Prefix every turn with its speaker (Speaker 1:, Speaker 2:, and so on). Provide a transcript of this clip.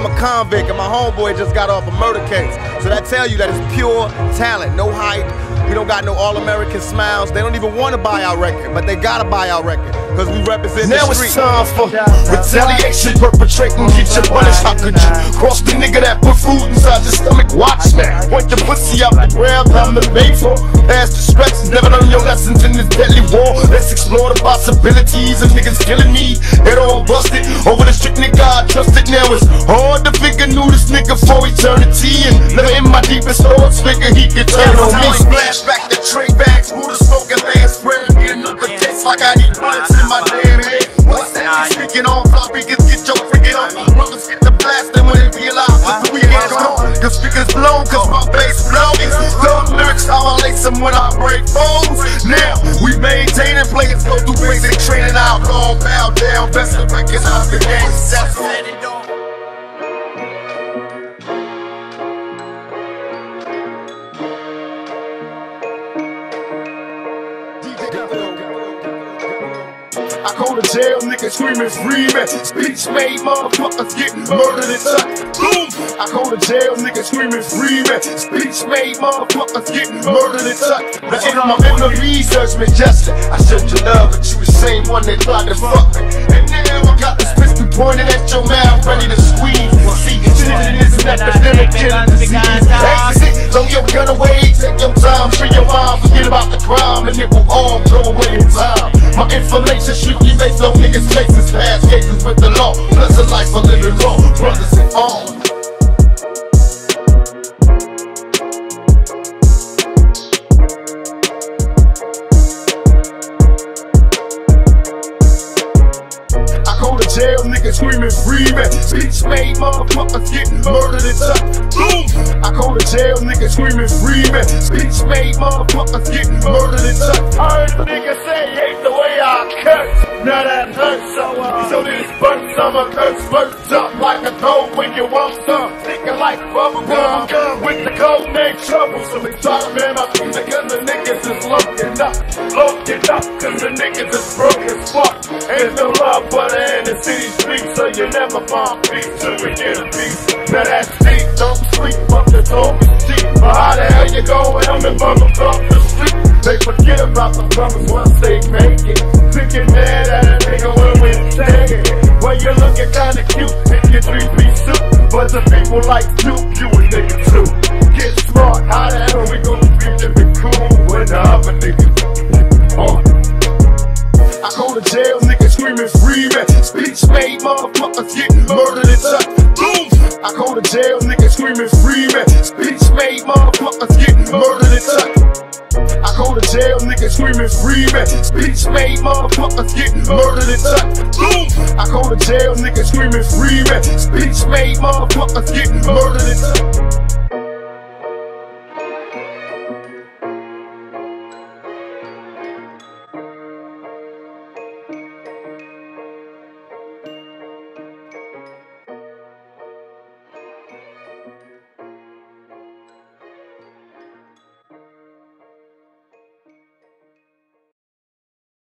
Speaker 1: convict, and my homeboy just got off a murder case. So that tell you that it's pure talent, no hype. We don't got no all-American smiles. They don't even want to buy our record, but they gotta buy our record because we represent
Speaker 2: Now
Speaker 1: the
Speaker 2: it's time for retaliation, perpetrating, get your punish. How could you cross the nigga that put food inside your stomach? Man, point the pussy out the ground, time to make for. Past the stretches, never learn your lessons in this deadly war. Let's explore the possibilities of niggas killing me. Head all busted over the strict nigga I trusted. Now it's hard to figure knew this nigga for eternity. And never in my deepest thoughts figure he could turn on me. Splash back the tray bags, who the smoking last spread me another case like I need bullets in my damn head. What's that? Speaking on floppy, get get your freaking on. Cause my bass blows. Dumb lyrics, how I lace them when I break phones. Now, we maintain and players go through basic training. Alcohol, bow down, best of records out the game. I go to jail, niggas screaming free man. Speech made, motherfuckers get murdered and shot. Boom! I go to jail, niggas screaming free man. Speech made, motherfuckers get murdered and shot. Now if my memory search me justice, I showed you love, but you the same one that tried to fuck me. And now I got this pistol pointed at your mouth, ready to squeeze. See, shit is an epidemic, killing disease. Exit, throw your gun away, take your time, free your mind, forget about the crime, and it will all go away in time. My on niggas' faces, past with the law, life of living brothers jail, niggas screaming man. Speech made, motherfuckers get murdered and shot. Boom! I go to jail, niggas screaming man. Speech made, motherfuckers get murdered and. I heard a nigga say, hate the way I curse. Now that hurts so uh, So these bursts, I'ma curse bursts up like a cold when you want some. Thinking like bubble gum with the code name trouble. So we try to man up because the niggas is looking up. Looking up cause the niggas is broke as fuck. Ain't no love but in the city streets, so you never find peace till we get a piece. Now that deep, don't sleep, up the talk is cheap. But how the hell you going? I'm in off the street. They forget about the brothers once they make it. Thinking mad Well, you looking kinda cute in your three-piece suit. But the people like you, you a nigga too. Get smart, how the hell we gonna be cool when the other niggas on? I go to jail, niggas screaming free man. Speech made, motherfuckers get murdered and shot. Boom! I go to jail, niggas screaming free man. Speech made, motherfuckers get murdered and shot. I go to jail, niggas screaming free man. Speech made, motherfuckers get murdered and shot. Boom! I go to jail, niggas screaming free man. Speech made, motherfuckers get murdered and shot.